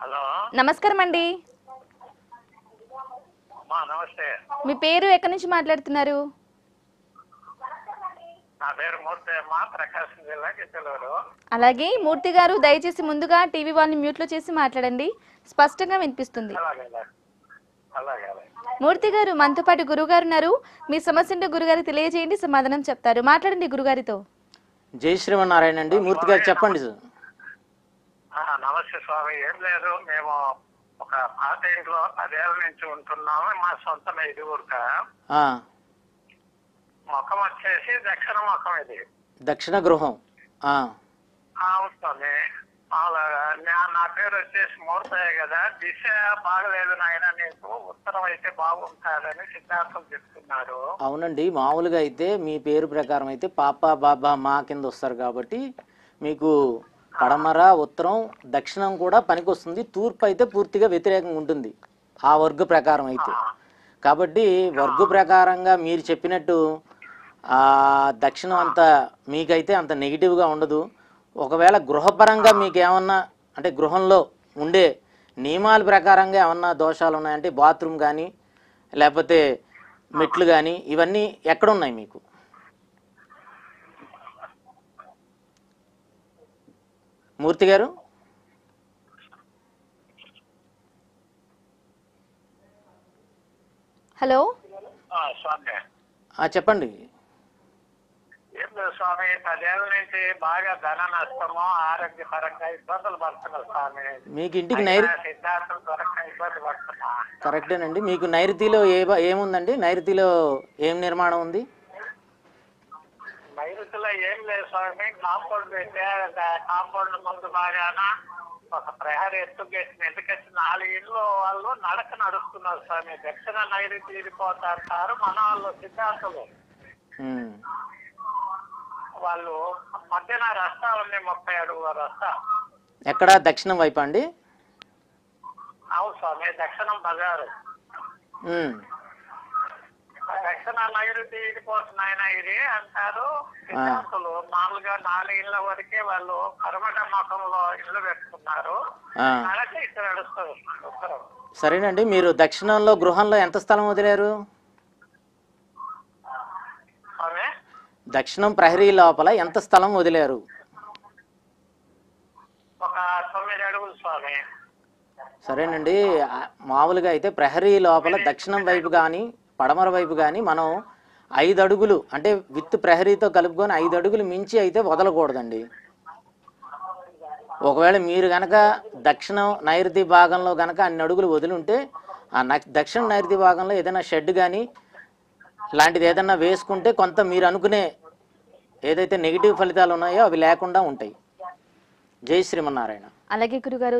Hello. నమస్కారం అండి అమ్మా నమస్తే. మీ పేరు ఎక్కడి నుంచి మాట్లాడుతున్నారు? నా పేరు మూర్తి అమ్మ ప్రకాశం జిల్లా గిద్దలూరు అలాగే మూర్తి గారు దయచేసి ముందుగా టీవీ వాళ్ళని మ్యూట్లో చేసి మాట్లాడండి. స్పష్టంగా వినిపిస్తుంది. అలాగే అలాగే. అలాగే అలాగే మూర్తి గారు మనతో పాటు గురుగారు ఉన్నారు. మీ సమస్య ఉంటే గురుగారికి తెలియజేయండి సమాధానం చెప్తారు. మాట్లాడండి గురుగారితో జై శ్రీమన్నారాయణ అండి. మూర్తి గారు చెప్పండి సార్. నమస్తే స్వామి. ఏం లేదు మేము ఒక పాత ఇంట్లో పదేళ్ళ నుంచి ఉంటున్నాము. మా సొంత ఐదుగురుక ఆ, ముఖం వచ్చేసి దక్షిణ ముఖం ఇది. దక్షిణ గృహం. అవును స్వామి. అలాగా. నా- నా పేరు వచ్చేసి మూర్తయ్య కదా. దిశ బాగలేదు నాయన. నీకు ఉత్తరం అయితే బాగుంటాడని సిద్ధార్థం చెప్తున్నారు. అవునండి. మామూలుగా అయితే మీ పేరు ప్రకారం అయితే పాప బాబా మా కింద వస్తారు కాబట్టి మీకు పడమర ఉత్తరం దక్షిణం కూడా పనికొస్తుంది. తూర్పు అయితే పూర్తిగా వ్యతిరేకంగా ఉంటుంది. ఆ వర్గ ప్రకారం అయితే. కాబట్టి వర్గ ప్రకారంగా మీరు చెప్పినట్టు ఆ దక్షిణం అంత మీకైతే అంత నెగిటివ్గా ఉండదు. ఒకవేళ గృహపరంగా మీకు ఏమన్నా అంటే గృహంలో ఉండే నియమాల ప్రకారంగా ఏమన్నా దోషాలు ఉన్నాయంటే బాత్రూమ్ కానీ లేకపోతే మెట్లు కానీ ఇవన్నీ ఎక్కడున్నాయి మీకు? మూర్తి గారు? హలో? ఆ, స్వామి. ఆ, చెప్పండి. ఏం లేదు స్వామి పదేళ్ళ నుంచి బాగా ధన నష్టము ఆరోగ్యపరంగా ఇబ్బందులు పడుతున్నా స్వామి. మీకు ఇంటికి నైరు సిద్ధార్థం దొరక ఇబ్బంది పడుతున్నా. కరెక్టేనండి. మీకు నైరుతిలో ఏ ఏముందండి? నైరుతిలో ఏం నిర్మాణం ఉంది? నైరుతిలో ఏం లేదు స్వామి. కాంపౌండ్ పెట్టే కాంపౌండ్ ముందు బాగాన. ఒక ప్రహరీ ఎత్తుకేసిన ఎందుకంటే నాలుగు ఇళ్ళు వాళ్ళు నడక నడుస్తున్నారు స్వామి. దక్షిణ నైరుతి ఇరిపోతారు మన వాళ్ళు సిద్ధాంతులు. వాళ్ళు మధ్యన రస్తా ఉంది ముప్పై అడుగుల రస్తా. ఎక్కడ? దక్షిణం వైపు అండి? అవును స్వామి దక్షిణం బజారు. దక్షిణ నైరుతి ఇడిపోతున్నాయన ఇది అంటారు. సిద్ధాంతులు మామూలుగా నాలుగు ఇళ్ళ వరకే వాళ్ళు కర్మట ముఖంలో ఇల్లు పెట్టుకున్నారు. నడక ఇక్కడ నడుస్తారు సరేనండి మీరు దక్షిణంలో గృహంలో ఎంత స్థలం వదిలారు? దక్షిణం ప్రహరీ లోపల ఎంత స్థలం వదిలారు? సరేనండి మామూలుగా అయితే ప్రహరీ లోపల దక్షిణం వైపు కానీ పడమర వైపు కానీ మనం ఐదు అడుగులు అంటే విత్ ప్రహరీతో కలుపుకొని ఐదు అడుగులు మించి అయితే వదలకూడదండి. ఒకవేళ మీరు గనక దక్షిణం నైరుతి భాగంలో గనక అన్ని అడుగులు వదిలి ఉంటే ఆ దక్షిణ నైరుతి భాగంలో ఏదైనా షెడ్ కానీ లాంటిది ఏదైనా వేసుకుంటే కొంత మీరు అనుకునే ఏదైతే నెగిటివ్ ఫలితాలు ఉన్నాయో అవి లేకుండా ఉంటాయి. జై శ్రీమన్నారాయణ. అలాగే గురుగారు